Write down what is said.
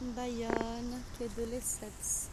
Bayonne, quai de l'Essex.